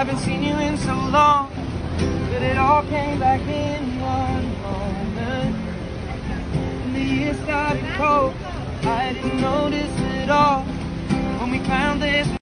Haven't seen you in so long, but it all came back in one moment. And the years started cold, I didn't notice it all when we found this.